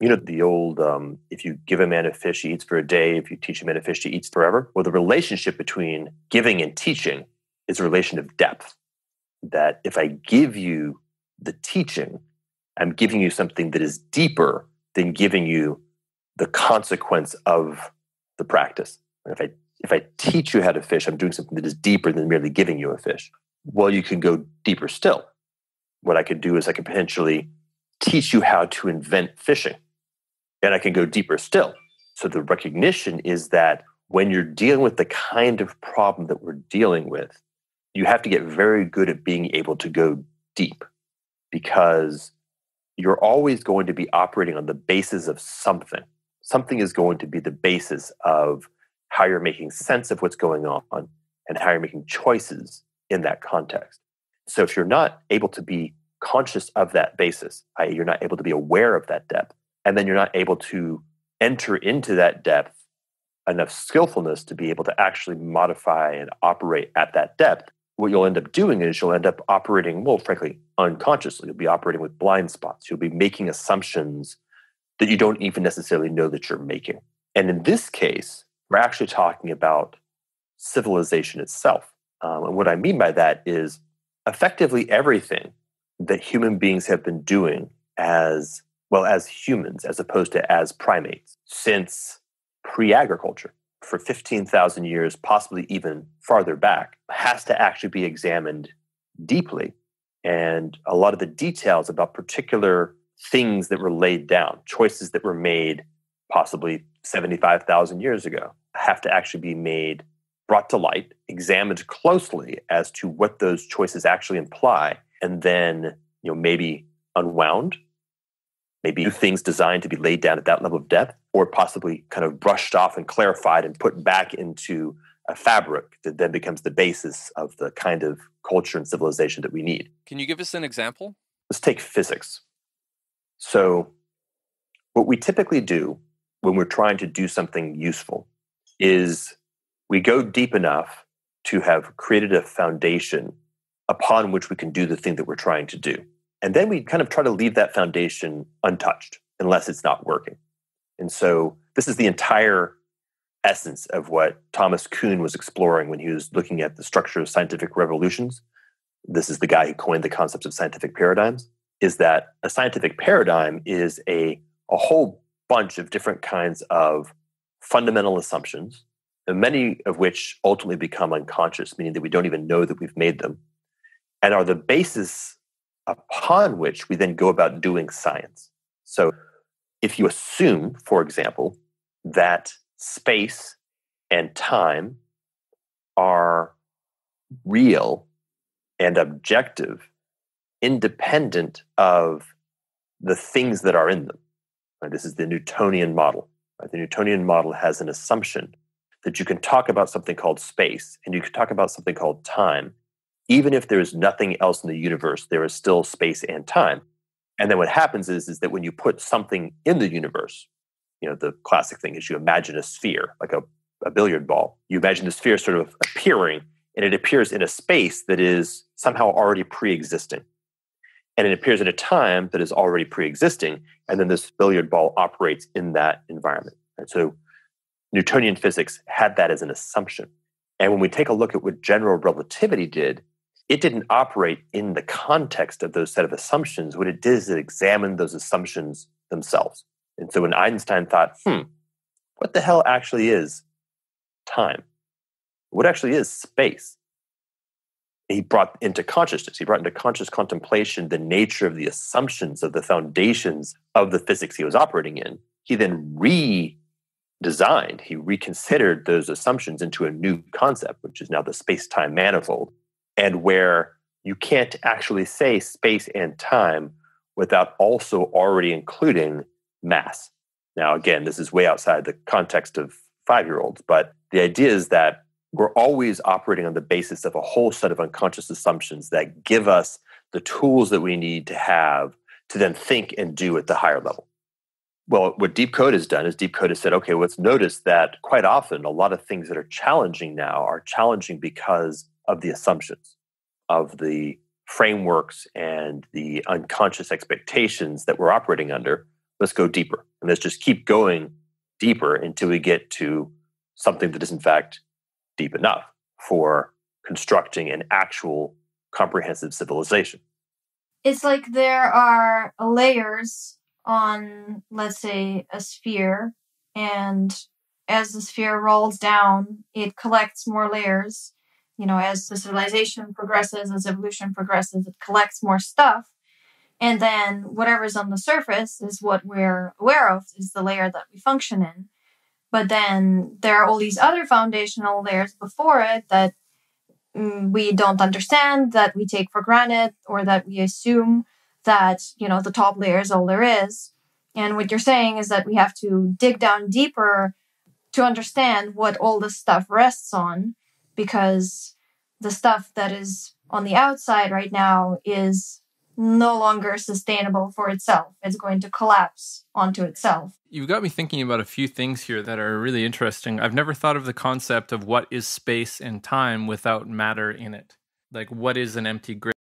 You know, the old um, if you give a man a fish, he eats for a day. If you teach a man a fish, he eats forever. Well, the relationship between giving and teaching is a relation of depth. That if I give you the teaching, I'm giving you something that is deeper than giving you the consequence of the practice. If I if I teach you how to fish, I'm doing something that is deeper than merely giving you a fish. Well, you can go deeper still. What I could do is I could potentially teach you how to invent fishing. And I can go deeper still. So the recognition is that when you're dealing with the kind of problem that we're dealing with, you have to get very good at being able to go deep because you're always going to be operating on the basis of something. Something is going to be the basis of how you're making sense of what's going on and how you're making choices in that context. So if you're not able to be conscious of that basis, i.e., you're not able to be aware of that depth, and then you're not able to enter into that depth enough skillfulness to be able to actually modify and operate at that depth, what you'll end up doing is you'll end up operating, well, frankly, unconsciously. You'll be operating with blind spots. You'll be making assumptions that you don't even necessarily know that you're making. And in this case, we're actually talking about civilization itself. Um, and what I mean by that is effectively everything that human beings have been doing as well as humans, as opposed to as primates, since pre agriculture for 15,000 years, possibly even farther back, has to actually be examined deeply. And a lot of the details about particular things that were laid down, choices that were made possibly 75,000 years ago, have to actually be made, brought to light, examined closely as to what those choices actually imply, and then you know maybe unwound, maybe new things designed to be laid down at that level of depth, or possibly kind of brushed off and clarified and put back into a fabric that then becomes the basis of the kind of culture and civilization that we need. Can you give us an example? Let's take physics. So, what we typically do when we're trying to do something useful is we go deep enough to have created a foundation upon which we can do the thing that we're trying to do. And then we kind of try to leave that foundation untouched unless it's not working. And so this is the entire essence of what Thomas Kuhn was exploring when he was looking at the structure of scientific revolutions. This is the guy who coined the concepts of scientific paradigms. Is that a scientific paradigm is a, a whole bunch of different kinds of fundamental assumptions, many of which ultimately become unconscious, meaning that we don't even know that we've made them, and are the basis upon which we then go about doing science. So, if you assume, for example, that space and time are real and objective, independent of the things that are in them. Right? This is the Newtonian model. Right? The Newtonian model has an assumption that you can talk about something called space and you can talk about something called time. Even if there is nothing else in the universe, there is still space and time. And then what happens is, is that when you put something in the universe, you know, the classic thing is you imagine a sphere, like a, a billiard ball. You imagine the sphere sort of appearing, and it appears in a space that is somehow already pre existing and it appears at a time that is already pre-existing and then this billiard ball operates in that environment and so newtonian physics had that as an assumption and when we take a look at what general relativity did it didn't operate in the context of those set of assumptions. What it did is it examined those assumptions themselves. And so when einstein thought hmm what the hell actually is time? What actually is space? He brought into consciousness, he brought into conscious contemplation the nature of the assumptions of the foundations of the physics he was operating in. He then redesigned, he reconsidered those assumptions into a new concept, which is now the space time manifold, and where you can't actually say space and time without also already including mass. Now, again, this is way outside the context of five year olds, but the idea is that we're always operating on the basis of a whole set of unconscious assumptions that give us the tools that we need to have to then think and do at the higher level. Well, what Deep Code has done is Deep Code has said, okay, let's notice that quite often a lot of things that are challenging now are challenging because of the assumptions, of the frameworks and the unconscious expectations that we're operating under. Let's go deeper. And let's just keep going deeper until we get to something that is, in fact, deep enough for constructing an actual comprehensive civilization. It's like there are layers on, let's say, a sphere, and as the sphere rolls down, it collects more layers. You know, as the civilization progresses, as evolution progresses, it collects more stuff. And then whatever's on the surface is what we're aware of, is the layer that we function in. But then there are all these other foundational layers before it that mm, we don't understand, that we take for granted, or that we assume that, you know, the top layer is all there is. And what you're saying is that we have to dig down deeper to understand what all this stuff rests on because the stuff that is on the outside right now is no longer sustainable for itself. It's going to collapse onto itself. You've got me thinking about a few things here that are really interesting. I've never thought of the concept of what is space and time without matter in it. Like, what is an empty grid?